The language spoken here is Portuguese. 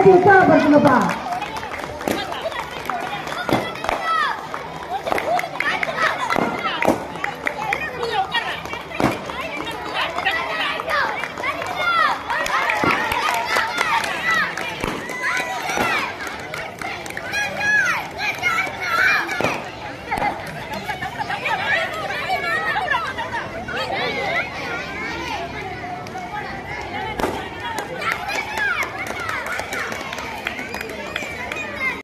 aqui em Campas, meu pai.